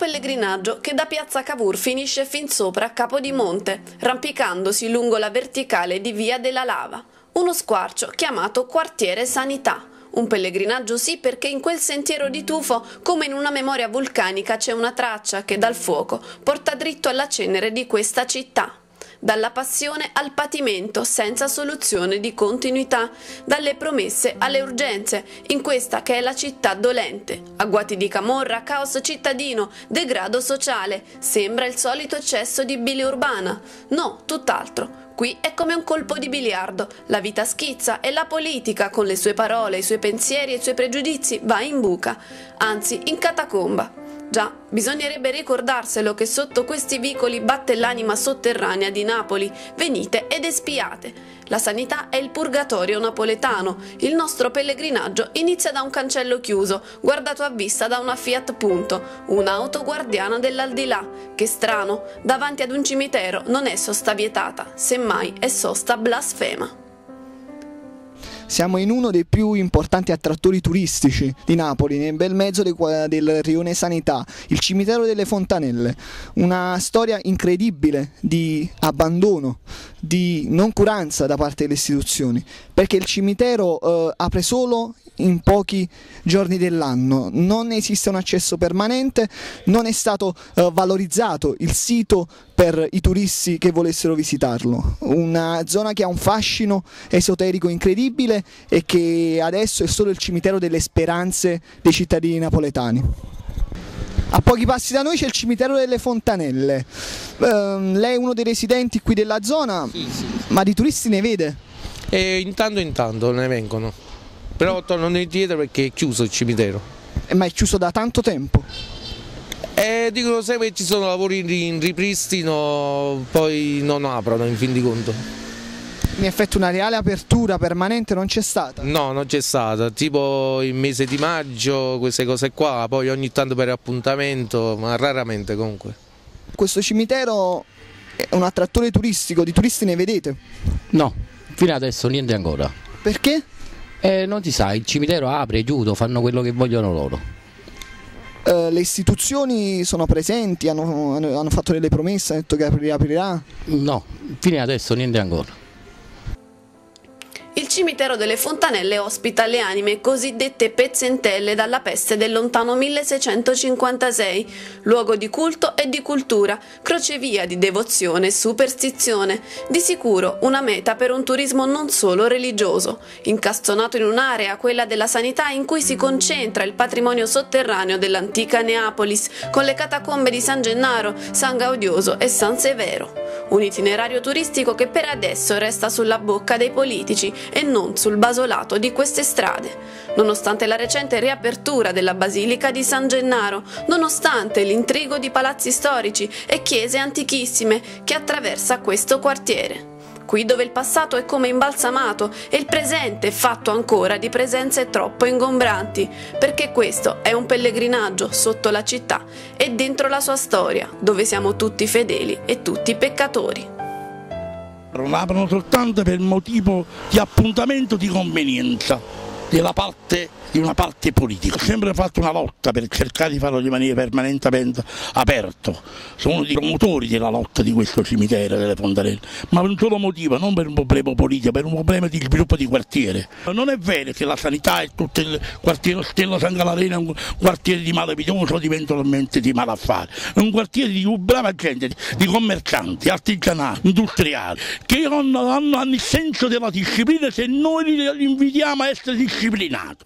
pellegrinaggio che da Piazza Cavour finisce fin sopra a Capodimonte, rampicandosi lungo la verticale di Via della Lava. Uno squarcio chiamato Quartiere Sanità. Un pellegrinaggio sì perché in quel sentiero di tufo, come in una memoria vulcanica, c'è una traccia che dal fuoco porta dritto alla cenere di questa città dalla passione al patimento senza soluzione di continuità, dalle promesse alle urgenze, in questa che è la città dolente. Agguati di camorra, caos cittadino, degrado sociale, sembra il solito eccesso di bile urbana. No, tutt'altro. Qui è come un colpo di biliardo, la vita schizza e la politica, con le sue parole, i suoi pensieri e i suoi pregiudizi, va in buca, anzi in catacomba. Già, bisognerebbe ricordarselo che sotto questi vicoli batte l'anima sotterranea di Napoli. Venite ed espiate. La sanità è il purgatorio napoletano. Il nostro pellegrinaggio inizia da un cancello chiuso, guardato a vista da una Fiat Punto, un'auto guardiana dell'aldilà. Che strano, davanti ad un cimitero non è sosta vietata, semmai è sosta blasfema. Siamo in uno dei più importanti attrattori turistici di Napoli, nel bel mezzo del rione Sanità, il cimitero delle Fontanelle. Una storia incredibile di abbandono, di noncuranza da parte delle istituzioni, perché il cimitero eh, apre solo in pochi giorni dell'anno, non esiste un accesso permanente, non è stato eh, valorizzato il sito per i turisti che volessero visitarlo, una zona che ha un fascino esoterico incredibile e che adesso è solo il cimitero delle speranze dei cittadini napoletani. A pochi passi da noi c'è il cimitero delle Fontanelle. Uh, lei è uno dei residenti qui della zona, sì, sì. ma di turisti ne vede? E intanto intanto ne vengono, però tornano indietro perché è chiuso il cimitero. Eh, ma è chiuso da tanto tempo? Eh, dicono sempre che ci sono lavori in ripristino, poi non aprono in fin di conto in effetti una reale apertura permanente non c'è stata? No, non c'è stata, tipo il mese di maggio, queste cose qua, poi ogni tanto per appuntamento, ma raramente comunque. Questo cimitero è un attrattore turistico, di turisti ne vedete? No, fino adesso niente ancora. Perché? Eh, non si sa, il cimitero apre, chiude, fanno quello che vogliono loro. Uh, le istituzioni sono presenti, hanno, hanno, fatto delle promesse, hanno detto che aprirà? No, fino adesso niente ancora. Cimitero delle Fontanelle ospita le anime cosiddette pezzentelle dalla peste del lontano 1656, luogo di culto e di cultura, crocevia di devozione e superstizione, di sicuro una meta per un turismo non solo religioso, incastonato in un'area, quella della sanità, in cui si concentra il patrimonio sotterraneo dell'antica Neapolis, con le catacombe di San Gennaro, San Gaudioso e San Severo. Un itinerario turistico che per adesso resta sulla bocca dei politici e non sul basolato di queste strade. Nonostante la recente riapertura della Basilica di San Gennaro, nonostante l'intrigo di palazzi storici e chiese antichissime che attraversa questo quartiere qui dove il passato è come imbalsamato e il presente è fatto ancora di presenze troppo ingombranti, perché questo è un pellegrinaggio sotto la città e dentro la sua storia, dove siamo tutti fedeli e tutti peccatori. Lo aprono soltanto per motivo di appuntamento di convenienza della parte di una parte politica. Ho sempre fatto una lotta per cercare di farlo rimanere permanentemente aperto. Sono uno dei promotori della lotta di questo cimitero delle Fontanelle, ma per un solo motivo, non per un problema politico, per un problema di sviluppo di quartiere. Non è vero che la sanità e tutto il quartiere Stella San Galarena è un quartiere di malavitoso o eventualmente di malaffare, è un quartiere di brava gente, di commercianti, artigianali, industriali, che hanno, hanno il senso della disciplina se noi li invitiamo a essere disciplinati. disciplinado.